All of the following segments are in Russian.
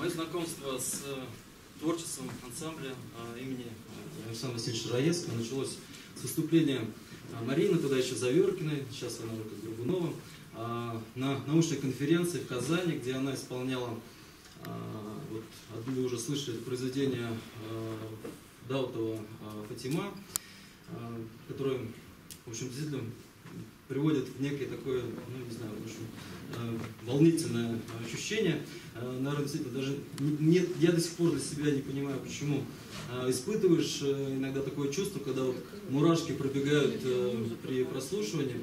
Мое знакомство с э, творчеством ансамбля э, имени э, Александра Васильевича Раевского началось с выступления э, Марины, тогда еще Заверкиной, сейчас она уже как Горбунова, на научной конференции в Казани, где она исполняла, э, вот, вы уже слышали, это произведение Даутова Фатима, которое, в общем, действительно приводит в некое такое, ну не знаю, в общем, э, волнительное ощущение. Э, Наверное, действительно, даже не, я до сих пор для себя не понимаю, почему э, испытываешь иногда такое чувство, когда вот мурашки пробегают при прослушивании.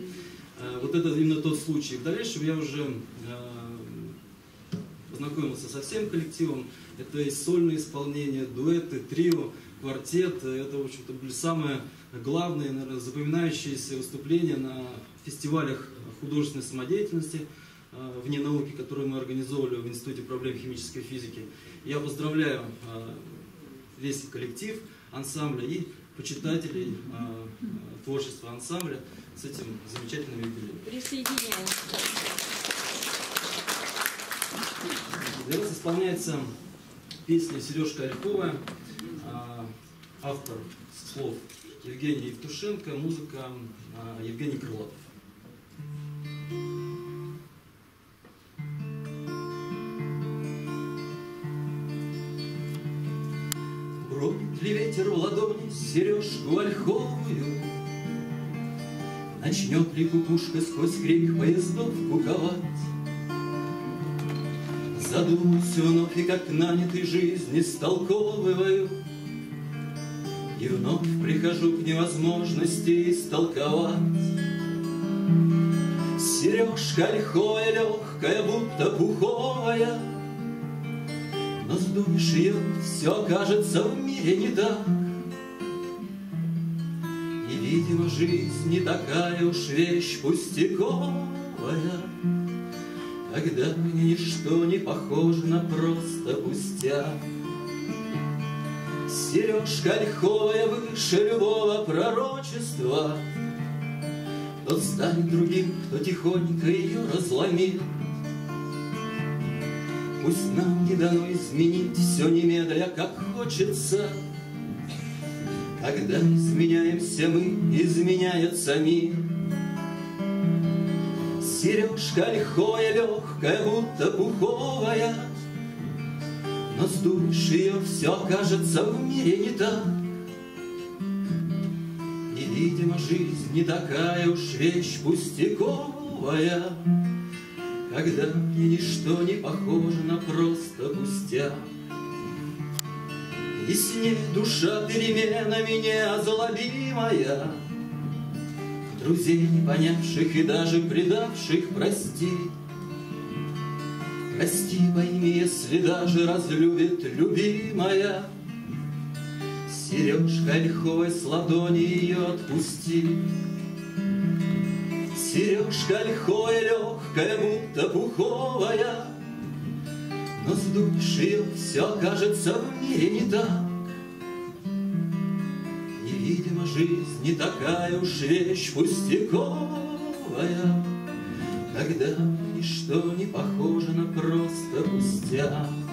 Вот это именно тот случай. В дальнейшем я уже познакомился со всем коллективом. Это и сольные исполнения, дуэты, трио, квартет. Это, в общем-то, были самые главные, наверное, запоминающиеся выступления на фестивалях художественной самодеятельности э, вне науки, которые мы организовывали в Институте проблем химической физики. Я поздравляю э, весь коллектив ансамбля и почитателей э, творчества ансамбля с этим замечательным юбилеем. Присоединяемся. Для вас исполняется песня Сережка Ольхова, а, автор слов Евгений Евтушенко, музыка а, Евгений Крылатов. Бронит ли ветер в ладони сережку ольховую? Начнет ли кукушка сквозь крик поездов куковать? Задумался вновь и как нанятый жизни столковываю. И вновь прихожу к невозможности истолковать. Сережка лихое, легкая, будто пуховая Но сдуешь ее, все окажется в мире не так. И, видимо, жизнь не такая уж вещь пустяковая когда ничто не похоже на просто пустяк. Сережка лихое выше любого пророчества, Тот станет другим, кто тихонько ее разломил. Пусть нам не дано изменить все немедля, как хочется, Когда изменяемся мы, изменяется мир. Сережка лихое, легкая, будто пуховая, Но сдуешь ее, все окажется в мире не так. И, видимо, жизнь не такая уж вещь пустяковая, Когда мне ничто не похоже на просто пустяк. И с ней душа переменами неозлобимая, Друзей не понявших и даже предавших прости. Прости, пойми, если даже разлюбит любимая, Сережка ольховой с ладони ее отпусти. Сережка лихое, легкая, будто пуховая, Но сдуешь ее, все окажется в мире не так. Жизнь не такая уж вещь пустяковая, Когда ничто не похоже на просто пустяк.